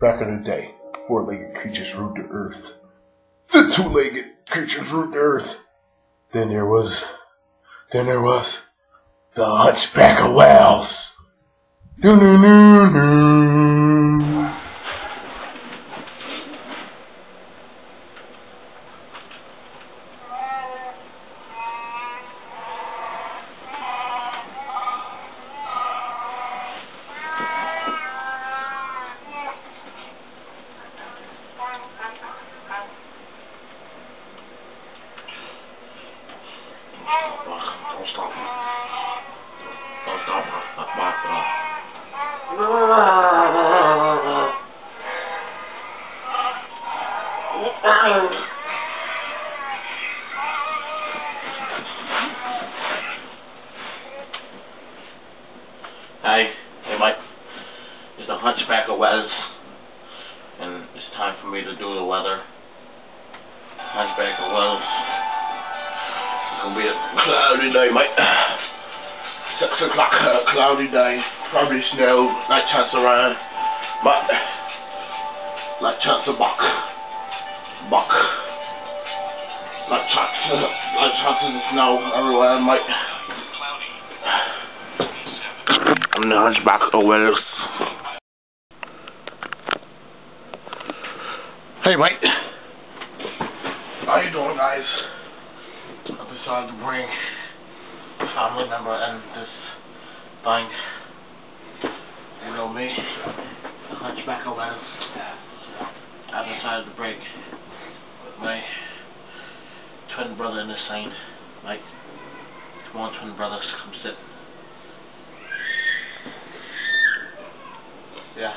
Back in the day, four-legged creatures ruled the earth. The two-legged creatures ruled the earth. Then there was, then there was the Hunchback of Wales. Doo-doo-doo-doo. Don't stop. me. Don't stop. Mark, mark, mark. Hey, hey Mike. It's the Hunchback of Wales. And it's time for me to do the weather. Hunchback of Wales. Gonna be a cloudy day, mate. Six o'clock, uh, cloudy day. Probably snow, light chance of rain. But, light chance of buck. Buck. Light chance, light chances of snow everywhere, mate. I'm the Hunchback of Wales. Hey, mate. How you doing, guys? Decided to bring a family member in this thing. You know me, the Hunchback of Wales. I decided to bring with my twin brother in this scene. Mike, come on, twin brothers, come sit. Yeah.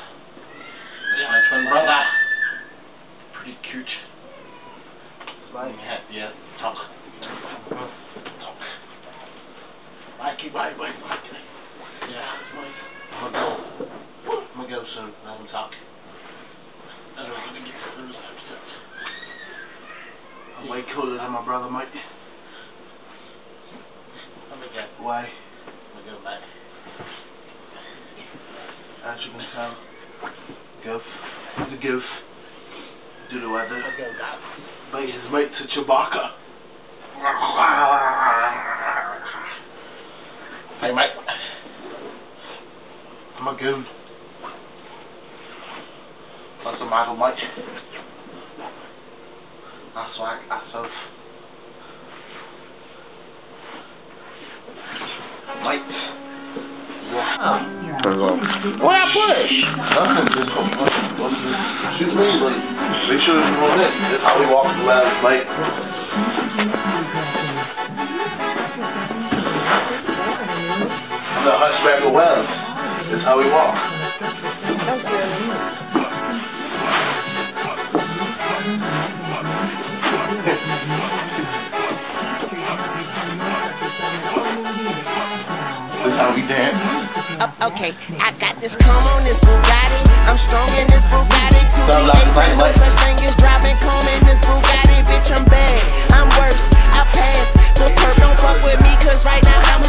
This is my twin brother. Pretty cute. Mike. Yeah, yeah, talk. Talk. Mikey, bye, bye, Mike. Yeah, Mike. I'm gonna go. I'm. Let him talk. I don't want to get those upset. I'm way cooler than my brother, Mike. Me get away. Let me go back. As you can tell, goof. He's a goof. Do the weather. But his mate to Chewbacca. Hey, mate. I'm a goon. That's the matter, mate. That's like, that's so. Mate. Yeah. What I push? Nothing, just don't push. Don't shoot me, but make sure it's going in. That's how we walk the ladders, mate. I'm the Hunchback of Wales. That's how we walk. Oh, okay, I got this comb on this Bugatti. I'm strong in this Bugatti. Two DAs, ain't no such thing as driving comb in this Bugatti. Bitch, I'm bad. I'm worse. I pass. The perp don't fuck with me, cause right now I'm